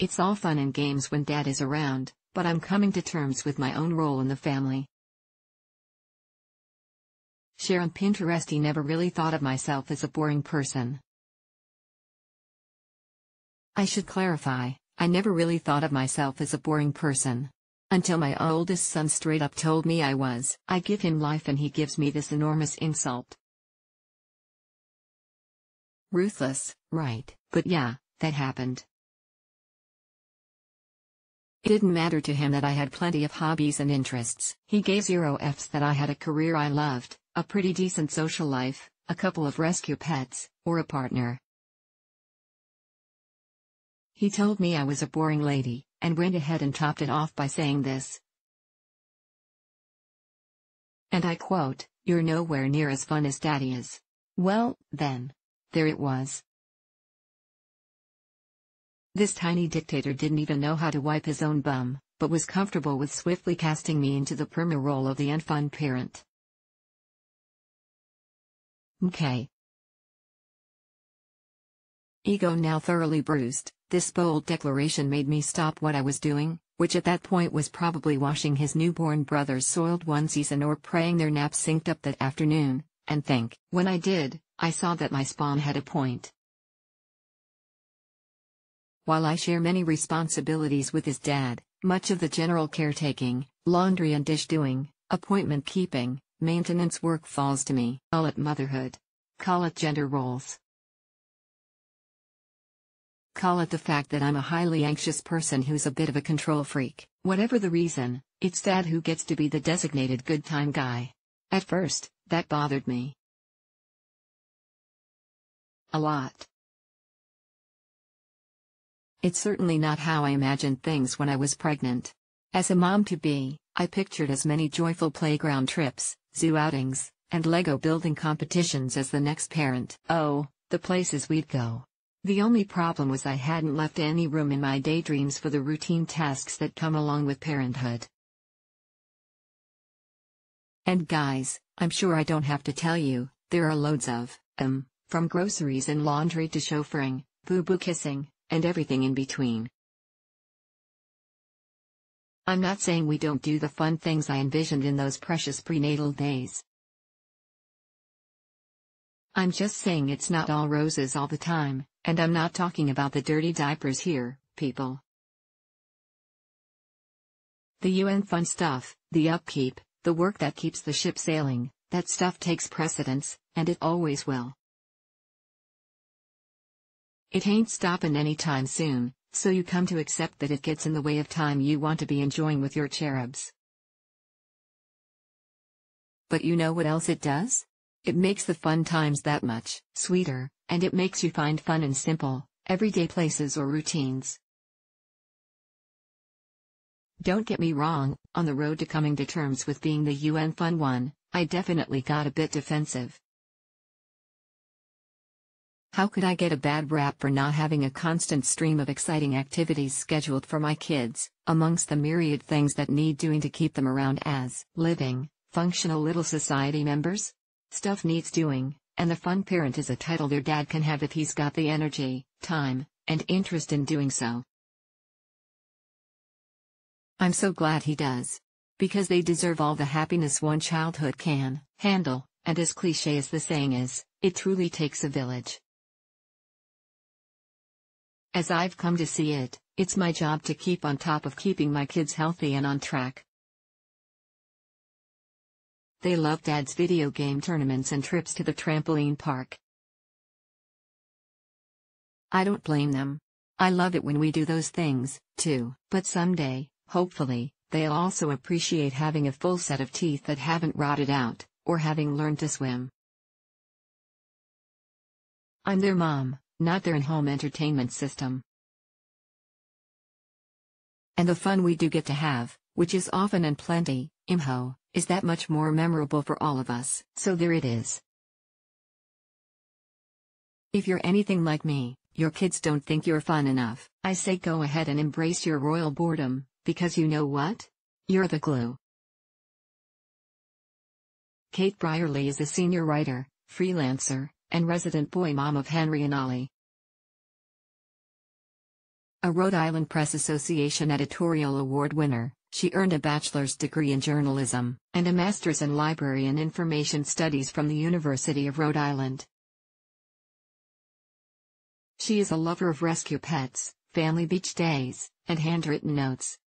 It's all fun and games when dad is around, but I'm coming to terms with my own role in the family. Share on Pinterest I never really thought of myself as a boring person. I should clarify, I never really thought of myself as a boring person. Until my oldest son straight up told me I was. I give him life and he gives me this enormous insult. Ruthless, right, but yeah, that happened. It didn't matter to him that I had plenty of hobbies and interests. He gave zero Fs that I had a career I loved, a pretty decent social life, a couple of rescue pets, or a partner. He told me I was a boring lady, and went ahead and topped it off by saying this. And I quote, You're nowhere near as fun as daddy is. Well, then. There it was. This tiny dictator didn't even know how to wipe his own bum, but was comfortable with swiftly casting me into the perma role of the unfun parent. Okay. Ego now thoroughly bruised, this bold declaration made me stop what I was doing, which at that point was probably washing his newborn brother's soiled onesies and or praying their naps synced up that afternoon, and think. When I did, I saw that my spawn had a point. While I share many responsibilities with his dad, much of the general caretaking, laundry and dish doing, appointment keeping, maintenance work falls to me. Call it motherhood. Call it gender roles. Call it the fact that I'm a highly anxious person who's a bit of a control freak. Whatever the reason, it's dad who gets to be the designated good time guy. At first, that bothered me. A lot. It's certainly not how I imagined things when I was pregnant. As a mom to be, I pictured as many joyful playground trips, zoo outings, and Lego building competitions as the next parent. Oh, the places we'd go. The only problem was I hadn't left any room in my daydreams for the routine tasks that come along with parenthood. And guys, I'm sure I don't have to tell you, there are loads of, um, from groceries and laundry to chauffeuring, boo-boo kissing, and everything in between. I'm not saying we don't do the fun things I envisioned in those precious prenatal days. I'm just saying it's not all roses all the time, and I'm not talking about the dirty diapers here, people. The UN fun stuff, the upkeep, the work that keeps the ship sailing, that stuff takes precedence, and it always will. It ain't stoppin' anytime soon, so you come to accept that it gets in the way of time you want to be enjoying with your cherubs. But you know what else it does? It makes the fun times that much sweeter, and it makes you find fun in simple, everyday places or routines. Don't get me wrong, on the road to coming to terms with being the UN fun one, I definitely got a bit defensive. How could I get a bad rap for not having a constant stream of exciting activities scheduled for my kids, amongst the myriad things that need doing to keep them around as living, functional little society members? Stuff needs doing, and the fun parent is a title their dad can have if he's got the energy, time, and interest in doing so. I'm so glad he does. Because they deserve all the happiness one childhood can handle, and as cliche as the saying is, it truly takes a village. As I've come to see it, it's my job to keep on top of keeping my kids healthy and on track. They love dad's video game tournaments and trips to the trampoline park. I don't blame them. I love it when we do those things, too. But someday, hopefully, they'll also appreciate having a full set of teeth that haven't rotted out, or having learned to swim. I'm their mom, not their in-home entertainment system. And the fun we do get to have, which is often and plenty, imho, is that much more memorable for all of us. So there it is. If you're anything like me, your kids don't think you're fun enough. I say go ahead and embrace your royal boredom, because you know what? You're the glue. Kate Brierley is a senior writer, freelancer, and resident boy mom of Henry and Ollie. A Rhode Island Press Association Editorial Award winner, she earned a bachelor's degree in journalism and a master's in library and information studies from the University of Rhode Island. She is a lover of rescue pets, family beach days, and handwritten notes.